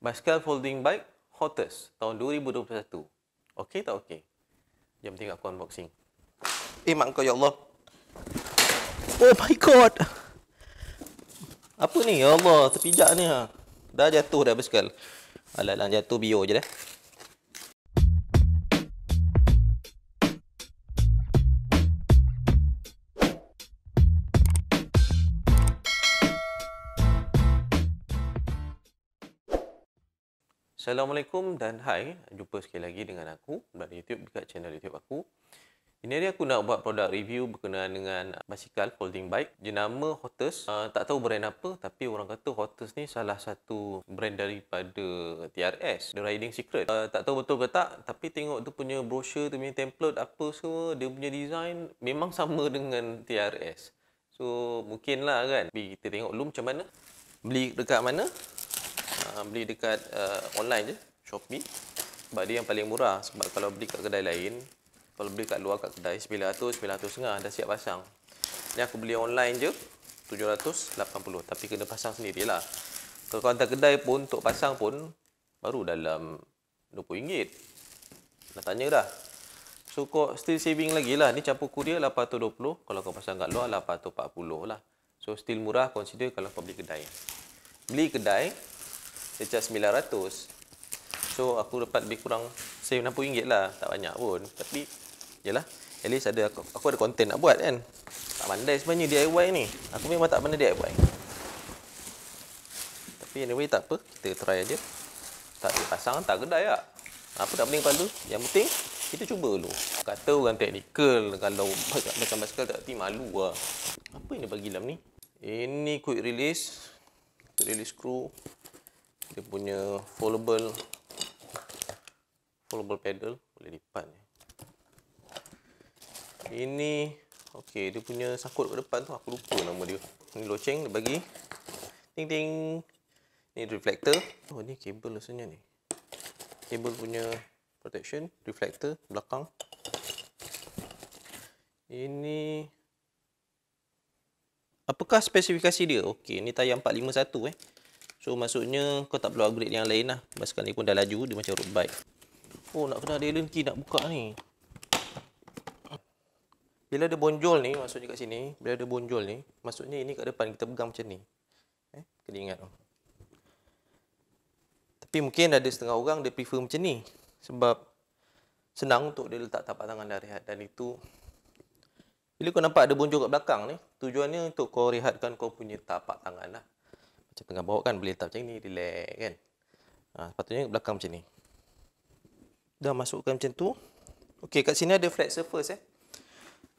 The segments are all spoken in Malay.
Basikal folding bike hottest tahun 2021. Okey tak okey? Jom tengok aku unboxing. Eh mak kau ya Allah. Oh my god. Apa ni? Ya Allah, terpijak ni ha. Dah jatuh dah basikal. Alah, alah jatuh bio je dah. Assalamualaikum dan hai. Jumpa sekali lagi dengan aku dari YouTube dekat channel YouTube aku. Ini hari aku nak buat produk review berkenaan dengan basikal folding bike jenama Hottest. Uh, tak tahu brand apa tapi orang kata Hottest ni salah satu brand daripada TRS, The Riding Secret. Uh, tak tahu betul ke tak tapi tengok tu punya brochure, tu punya template apa semua, dia punya design memang sama dengan TRS. So mungkinlah kan. Kita tengok dulu macam mana. Beli dekat mana? Uh, beli dekat uh, online je Shopee. Sebab dia yang paling murah. Sebab kalau beli kat kedai lain kalau beli kat luar kat kedai 900 900 dah siap pasang. Ni aku beli online je 780 tapi kena pasang sendirilah. Kalau hantar kedai pun untuk pasang pun baru dalam RM20 dah tanya dah. So kau still saving lagi lah. Ni campur kurier 820 kalau kau pasang kat luar 840 lah. So still murah consider kalau kau beli kedai. Beli kedai dia charge 900 so aku dapat lebih kurang save RM60 lah. Tak banyak pun. Tapi yalah at least ada aku, aku ada konten nak buat kan. Tak pandai sebenarnya DIY ni. Aku memang tak pandai DIY tapi anyway tak apa. Kita try aja. Tak ada pasang tak kedai lah. Apa tak pening kepala yang penting kita cuba dulu. Kata orang teknikal kalau macam basikal tak hati malu lah. Apa ini bagi dalam ni? Ini quick release. Quick release screw dia punya foldable foldable pedal boleh lipat ni. Ini okey dia punya sakut kat depan tu aku lupa nama dia. Ni loceng dia bagi. Ting ting. Ni reflector. Oh ni kabel rasanya ni. Kabel punya protection, reflector belakang. Ini Apakah spesifikasi dia? Okey, ni tayar 451 eh. So maksudnya kau tak perlu upgrade yang lain lah. Basikal ni pun dah laju, dia macam road bike. Oh nak kena ada Allen key nak buka ni. Bila ada bonjol ni, maksudnya kat sini, bila ada bonjol ni, maksudnya ini kat depan kita pegang macam ni. Eh, kena ingat. Tapi mungkin ada setengah orang dia prefer macam ni. Sebab senang untuk dia letak tapak tangan dah rehat. Dan itu, bila kau nampak ada bonjol kat belakang ni, tujuannya untuk kau rehatkan kau punya tapak tangan lah macam tengah bawa kan boleh letak macam ni relax kan. Ha, sepatutnya belakang macam ni. Dah masukkan macam tu. Okey, kat sini ada flat surface eh.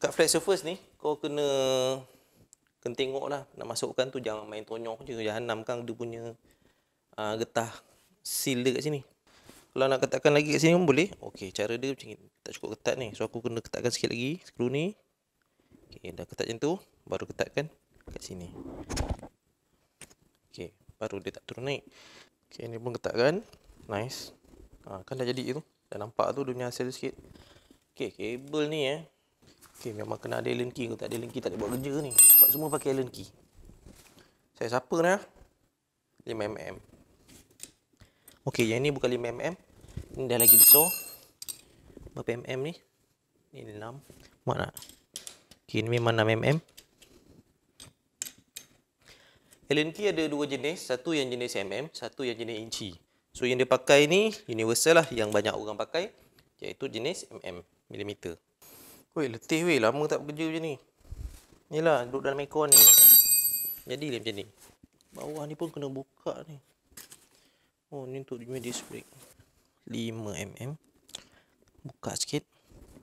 Kat flat surface ni kau kena kena tengok lah nak masukkan tu jangan main tonyok je. Jahanam kan dia punya uh, getah seal dia kat sini. Kalau nak ketatkan lagi kat sini pun boleh. Okey, cara dia macam ni. Tak cukup ketat ni. So aku kena ketatkan sikit lagi. Skru ni. Okey, dah ketat macam tu. Baru ketatkan kat sini baru dia tak turun naik. Okey, ni pun ketatkan. Nice. Ha, kan dah jadi tu. Dah nampak tu dia punya hasil sikit. Okey, kabel ni eh. Okey, memang kena ada Allen key. Kalau tak ada Allen key tak boleh buat kerja ni. Sebab semua pakai Allen key. Saya siapa ni ah? 5mm. Okey, yang ni bukan 5mm. Ini dah lagi besar. Berapa mm ni? Ni 6. Mana? Okey, ni memang 6mm. Allen key ada dua jenis, satu yang jenis mm, satu yang jenis inci. So yang dia pakai ni universal lah yang banyak orang pakai iaitu jenis mm, milimeter. Woi, letih weh, lama tak bekerja macam ni. Inilah duduk dalam aircon ni. Jadi dia macam ni. Bawah ni pun kena buka ni. Oh, ni untuk dia brake. 5 mm. Buka sikit.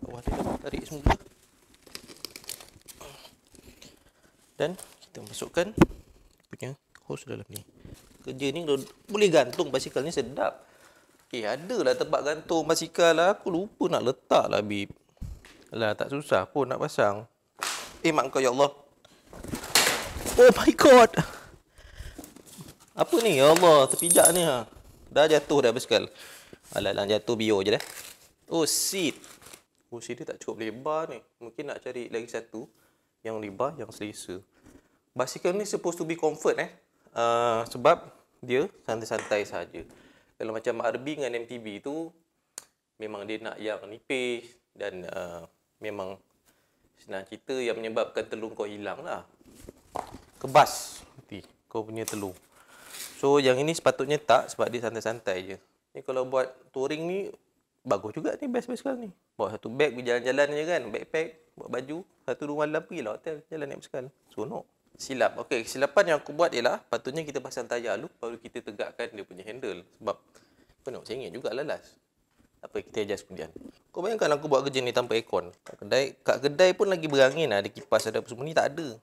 Bawah dia tarik semula. Dan kita masukkan hose dalam ni. Kerja ni boleh gantung basikal ni sedap. Eh ada lah tempat gantung basikal lah. Aku lupa nak letak lah bib. Lah tak susah pun nak pasang. Eh mak kau ya Allah. Oh my god. Apa ni ya Allah terpijak ni ha. Dah jatuh dah basikal. Alah lah jatuh bio je dah. Oh seat. Oh seat dia tak cukup lebar ni. Mungkin nak cari lagi satu yang lebar yang selesa basikal ni supposed to be comfort eh. Uh, sebab dia santai-santai saja. Kalau macam RB dengan MTB tu memang dia nak yang nipis dan uh, memang senang cerita yang menyebabkan telur kau hilang lah. Kebas nanti kau punya telur. So yang ini sepatutnya tak sebab dia santai-santai je. Ni kalau buat touring ni bagus juga ni best-best sekali ni. Bawa satu bag pergi jalan-jalan je kan, backpack, bawa baju, satu dua malam pergi lah hotel, jalan naik basikal. Seronok. Silap. Okey, kesilapan yang aku buat ialah patutnya kita pasang tayar dulu baru kita tegakkan dia punya handle sebab kau nak cengit juga last apa kita adjust kemudian. Kau bayangkan aku buat kerja ni tanpa aircon. Kat kedai, kat kedai pun lagi berangin lah. Ada kipas, ada apa semua ni tak ada.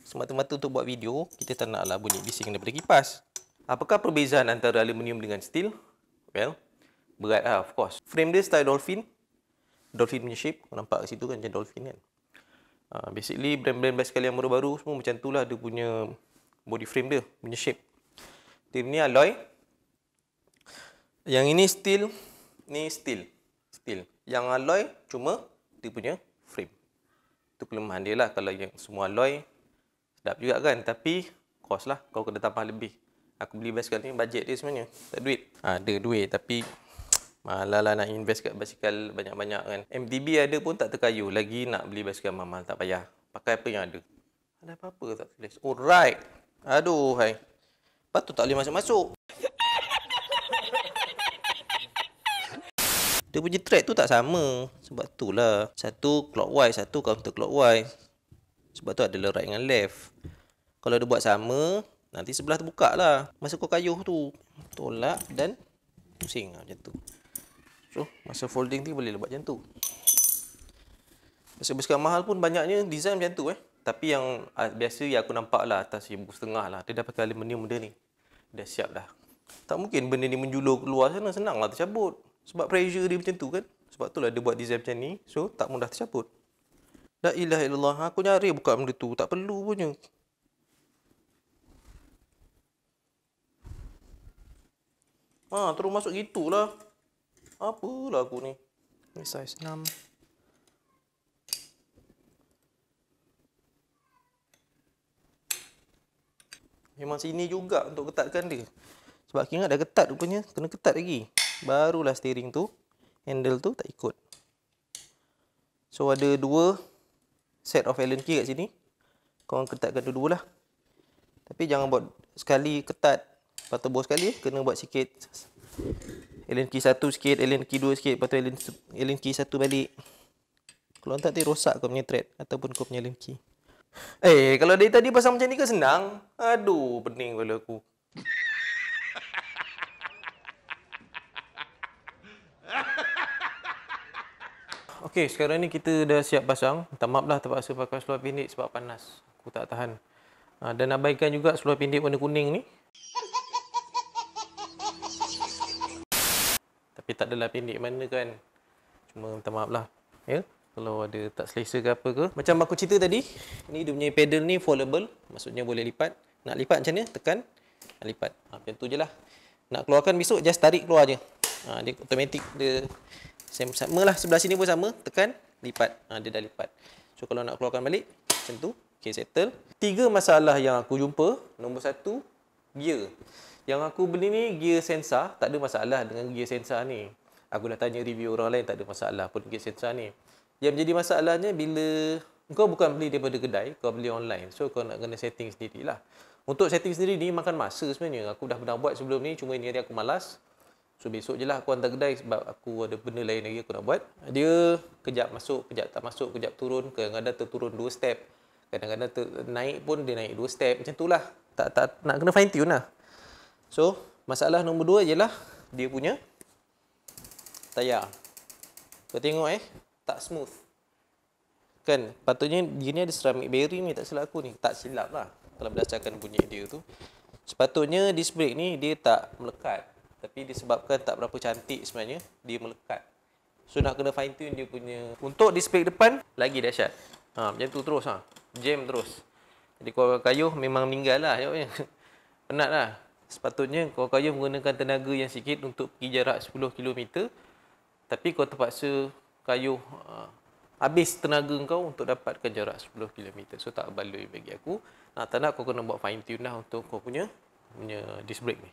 Semata-mata untuk buat video, kita tak nak lah bunyi bising daripada kipas. Apakah perbezaan antara aluminium dengan steel? Well, berat lah of course. Frame dia style dolphin. Dolphin punya shape. Kau nampak kat situ kan macam dolphin kan. Uh, basically brand-brand basikal yang baru-baru semua macam tu lah dia punya body frame dia, punya shape. Dia ni alloy. Yang ini steel, ni steel. Steel. Yang alloy cuma dia punya frame. Itu kelemahan dia lah. Kalau yang semua alloy, sedap juga kan. Tapi, cost lah. Kau kena tambah lebih. Aku beli basikal ni, budget dia sebenarnya. Tak duit. Ha, ada duit. Tapi, malah lah nak invest kat basikal banyak-banyak kan. MTB ada pun tak terkayu. Lagi nak beli basikal mahal. Tak payah. Pakai apa yang ada. Ada apa-apa tak tulis. Alright. Aduh, hai. Patut tak boleh masuk-masuk. dia punya track tu tak sama. Sebab tu lah. Satu clockwise, satu counter clockwise. Sebab tu ada right dengan left. Kalau dia buat sama, nanti sebelah tu buka lah. Masa kau kayuh tu, tolak dan pusing lah macam tu. So, masa folding tu boleh buat macam tu. Masa bersekat mahal pun banyaknya design macam tu eh. Tapi yang uh, biasa yang aku nampak lah atas ribu setengah lah. Dia dah pakai aluminium benda ni. Dah siap dah. Tak mungkin benda ni menjulur keluar sana. Senang lah tercabut. Sebab pressure dia macam tu kan. Sebab tu lah dia buat design macam ni. So, tak mudah tercabut. La ilaha illallah. Aku nyari buka benda tu. Tak perlu punya. Ha, terus masuk gitulah. Apalah aku ni. Ni size 6. Memang sini juga untuk ketatkan dia. Sebab aku ingat dah ketat rupanya. Kena ketat lagi barulah steering tu handle tu tak ikut so ada dua set of allen key kat sini kau ketatkan dua-dua lah tapi jangan buat sekali ketat patut buat sekali kena buat sikit allen key satu sikit allen key dua sikit patut allen, allen key satu balik kalau tak dia rosak kau punya thread ataupun kau punya allen key eh kalau dari tadi pasang macam ni ke senang aduh pening kepala aku Okey, sekarang ni kita dah siap pasang. Minta maaf lah terpaksa pakai seluar pendek sebab panas. Aku tak tahan. Ha, dan abaikan juga seluar pendek warna kuning ni. Tapi tak adalah pendek mana kan. Cuma minta maaf lah. Ya? Kalau ada tak selesa ke apa ke. Macam aku cerita tadi. Ni dia punya pedal ni foldable. Maksudnya boleh lipat. Nak lipat macam ni, tekan. Nak lipat. Ha, macam tu je lah. Nak keluarkan besok, just tarik keluar je. Ha, dia automatic. Dia sama lah sebelah sini pun sama tekan lipat ha, dia dah lipat so kalau nak keluarkan balik macam tu okay settle tiga masalah yang aku jumpa nombor satu gear yang aku beli ni gear sensor tak ada masalah dengan gear sensor ni aku dah tanya review orang lain tak ada masalah pun gear sensor ni yang menjadi masalahnya bila kau bukan beli daripada kedai kau beli online so kau nak kena setting sendirilah untuk setting sendiri ni makan masa sebenarnya aku dah pernah buat sebelum ni cuma ini hari aku malas So besok je lah aku hantar kedai sebab aku ada benda lain lagi aku nak buat. Dia kejap masuk, kejap tak masuk, kejap turun. Kadang-kadang terturun dua step. Kadang-kadang ter- naik pun dia naik dua step. Macam tu lah. Tak, tak, nak kena fine tune lah. So masalah nombor dua ialah dia punya tayar. Kau tengok eh, tak smooth. Kan, patutnya dia ni ada ceramic bearing ni, tak silap aku ni. Tak silap lah kalau berdasarkan bunyi dia tu. Sepatutnya disc brake ni dia tak melekat tapi disebabkan tak berapa cantik sebenarnya dia melekat so nak kena fine tune dia punya untuk display depan lagi dahsyat ha, macam tu terus ha. jam terus jadi kalau kayuh memang meninggal lah penat lah sepatutnya kalau kayuh menggunakan tenaga yang sikit untuk pergi jarak 10 km tapi kau terpaksa kayuh ha, habis tenaga kau untuk dapatkan jarak 10 km so tak baloi bagi aku nak tak nak kau kena buat fine tune lah untuk kau punya punya disc brake ni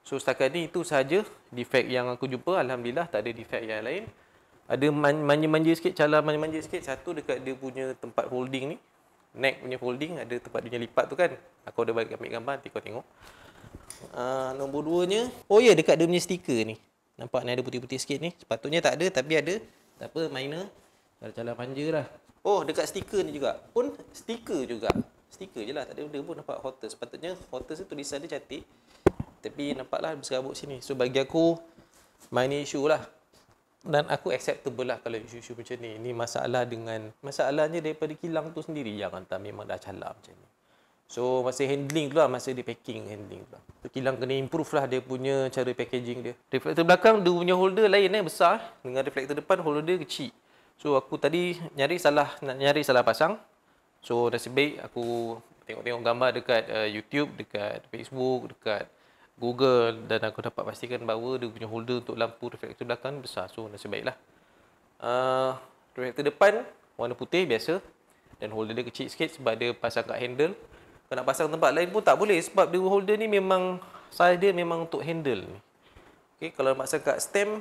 So setakat ni itu sahaja defect yang aku jumpa. Alhamdulillah tak ada defect yang lain. Ada manja-manja sikit, cala manja-manja sikit. Satu dekat dia punya tempat holding ni. Neck punya holding, ada tempat dia lipat tu kan. Aku ada bagi ambil gambar, nanti kau tengok. Uh, nombor duanya, oh ya yeah, dekat dia punya stiker ni. Nampak ni ada putih-putih sikit ni. Sepatutnya tak ada tapi ada. Tak apa, minor. Ada cala manja lah. Oh, dekat stiker ni juga. Pun stiker juga. Stiker je lah. Tak ada benda pun nampak Hotters. Sepatutnya Hotters tu tulisan dia cantik. Tapi nampaklah berserabut sini. So bagi aku, minor issue lah. Dan aku acceptable lah kalau isu-isu macam ni. Ini masalah dengan, masalahnya daripada kilang tu sendiri yang hantar memang dah calak macam ni. So masa handling tu lah, masa dia packing handling tu lah. So, kilang kena improve lah dia punya cara packaging dia. Reflektor belakang dia punya holder lain eh, besar. Dengan reflektor depan holder dia kecil. So aku tadi nyari salah nyari salah pasang. So nasib baik aku tengok-tengok gambar dekat uh, YouTube, dekat Facebook, dekat Google dan aku dapat pastikan bahawa dia punya holder untuk lampu reflektor belakang besar. So nasib baiklah. Uh, reflektor depan warna putih biasa dan holder dia kecil sikit sebab dia pasang kat handle. Kalau nak pasang tempat lain pun tak boleh sebab dia holder ni memang size dia memang untuk handle. Okey, kalau nak pasang kat stem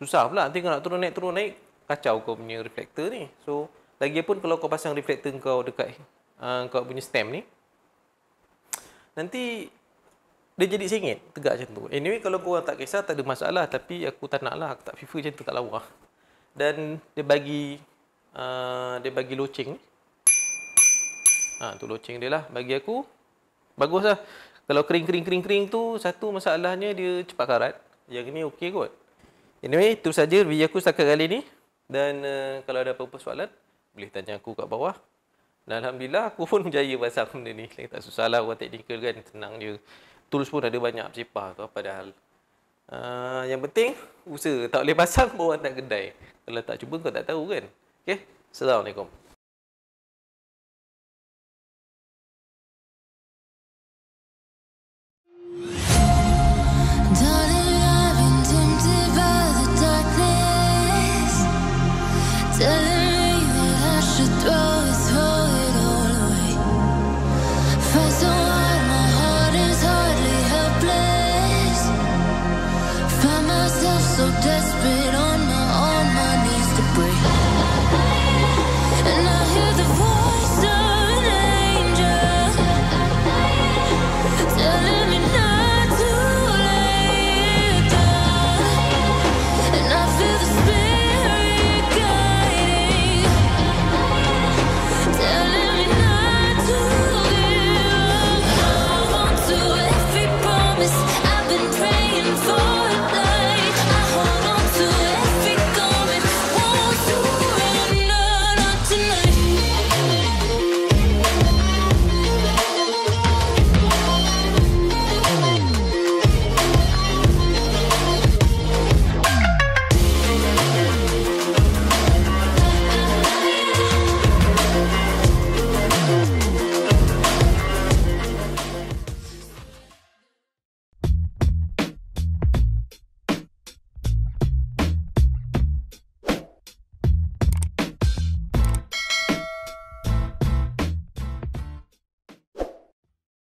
susah pula nanti kau nak turun naik turun naik kacau kau punya reflektor ni. So, lagi pun kalau kau pasang reflektor kau dekat uh, kau punya stem ni nanti dia jadi sengit tegak macam tu. Anyway kalau kau tak kisah tak ada masalah tapi aku tak nak lah aku tak FIFA macam tu tak lawa. Dan dia bagi uh, dia bagi loceng ni Ha, tu loceng dia lah bagi aku. Bagus lah. Kalau kering-kering-kering-kering tu, satu masalahnya dia cepat karat. Yang ini okey kot. Anyway, itu saja video aku setakat kali ni. Dan uh, kalau ada apa-apa soalan, boleh tanya aku kat bawah. Dan Alhamdulillah, aku pun berjaya pasal benda ni. Lagi tak susah lah orang teknikal kan. Senang je. Tools pun ada banyak cipah tu. Padahal. Uh, yang penting, usaha. Tak boleh pasang, bawa tak kedai. Kalau tak cuba, kau tak tahu kan. Okay? Assalamualaikum.